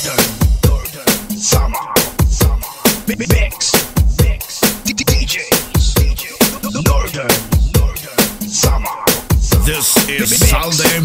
Summer, Mix, Summer. This is Sunday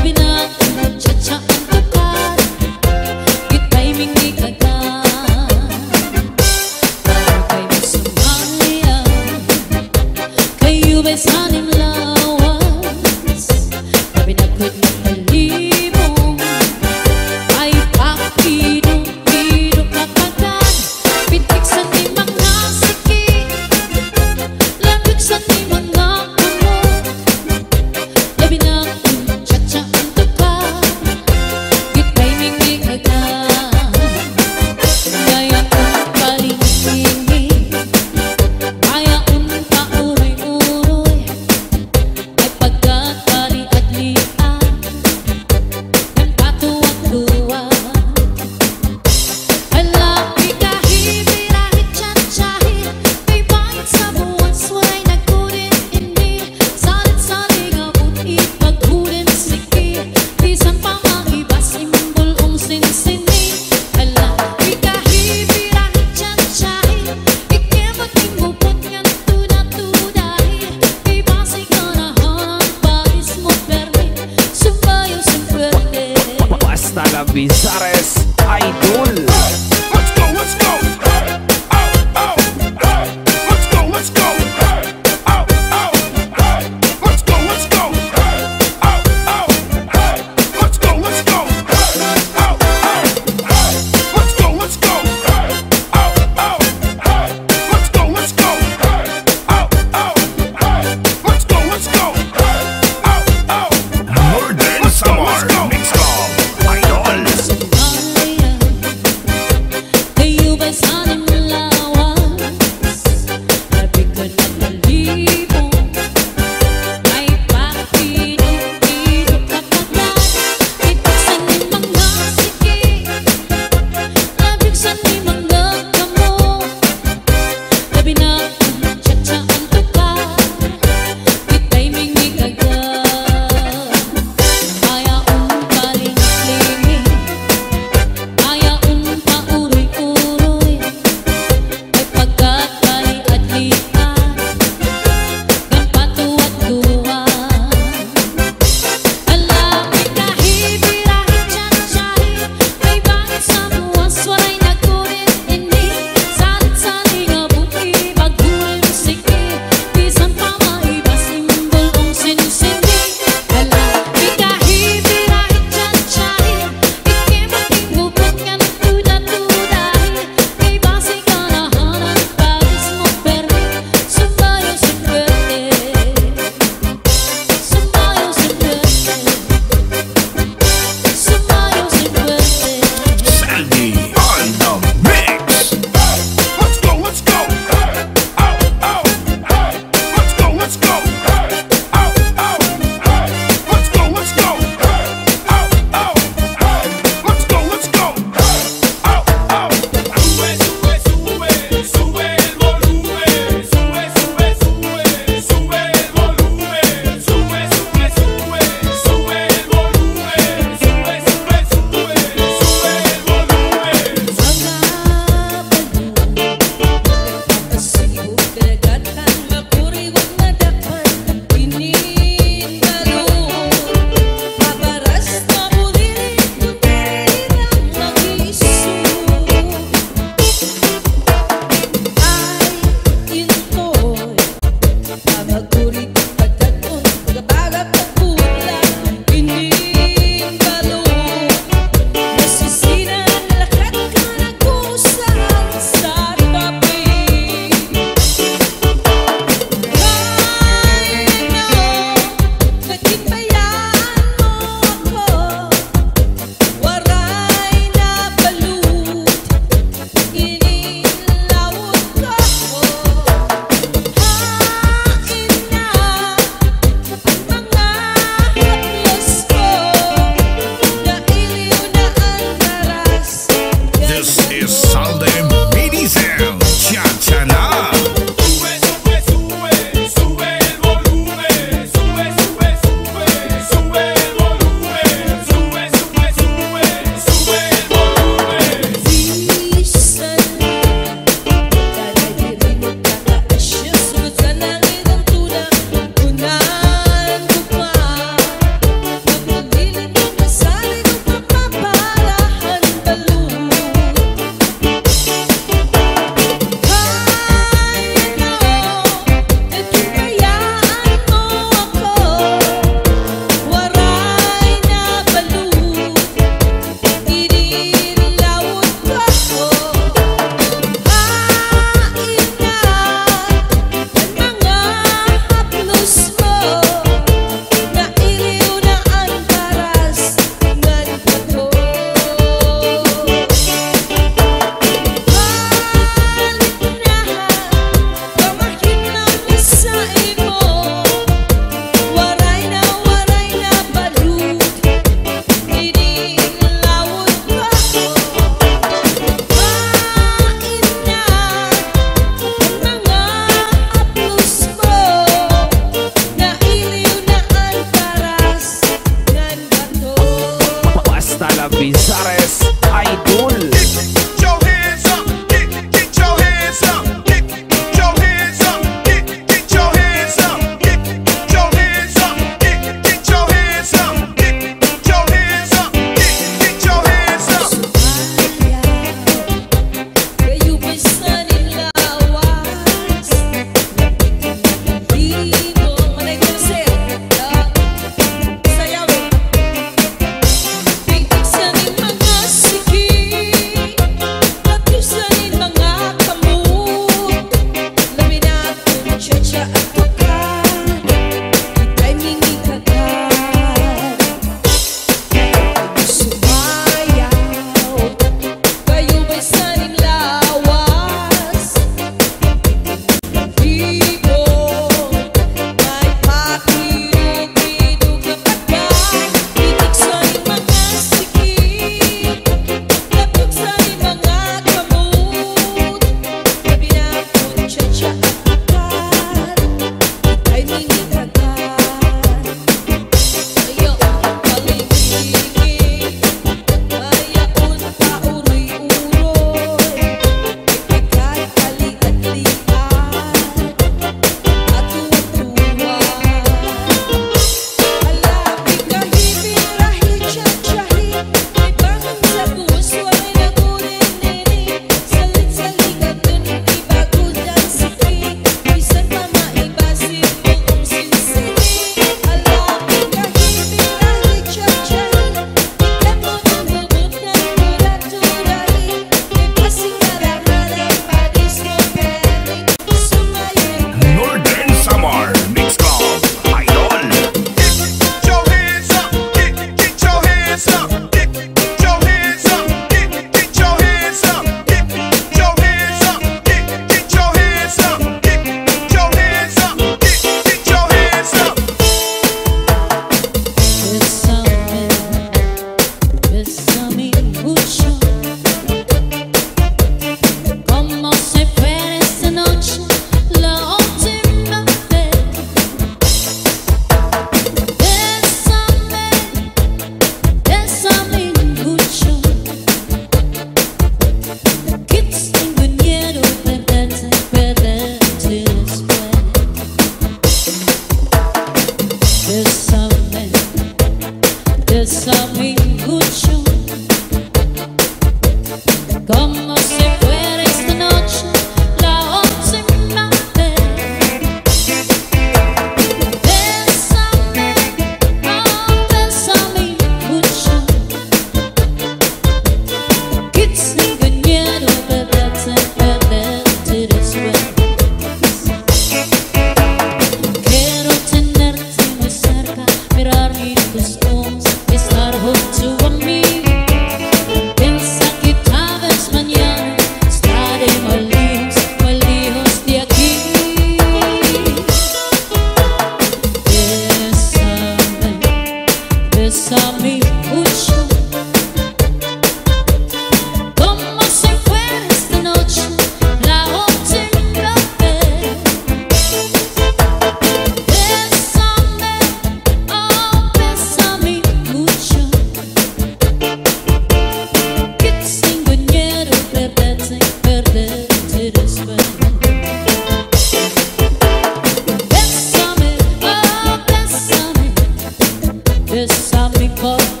bésame Bésame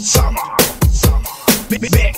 Summer. Mi- mi- Mix.